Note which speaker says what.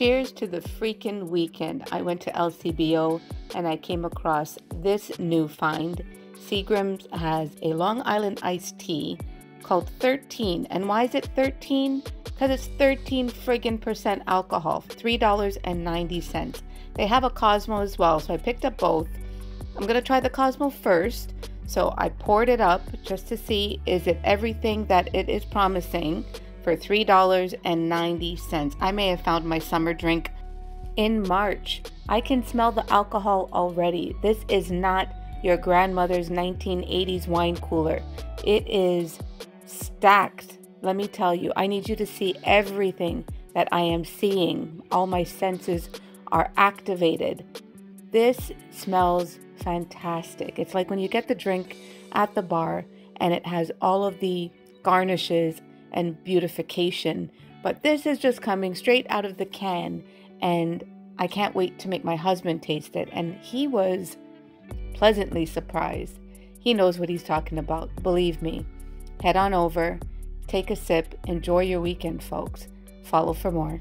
Speaker 1: Cheers to the freaking weekend. I went to LCBO and I came across this new find. Seagram's has a Long Island iced tea called 13. And why is it 13? Because it's 13 friggin' percent alcohol, $3.90. They have a Cosmo as well, so I picked up both. I'm gonna try the Cosmo first. So I poured it up just to see is it everything that it is promising for $3.90. I may have found my summer drink in March. I can smell the alcohol already. This is not your grandmother's 1980s wine cooler. It is stacked. Let me tell you, I need you to see everything that I am seeing. All my senses are activated. This smells fantastic. It's like when you get the drink at the bar and it has all of the garnishes and beautification. But this is just coming straight out of the can, and I can't wait to make my husband taste it. And he was pleasantly surprised. He knows what he's talking about, believe me. Head on over, take a sip, enjoy your weekend, folks. Follow for more.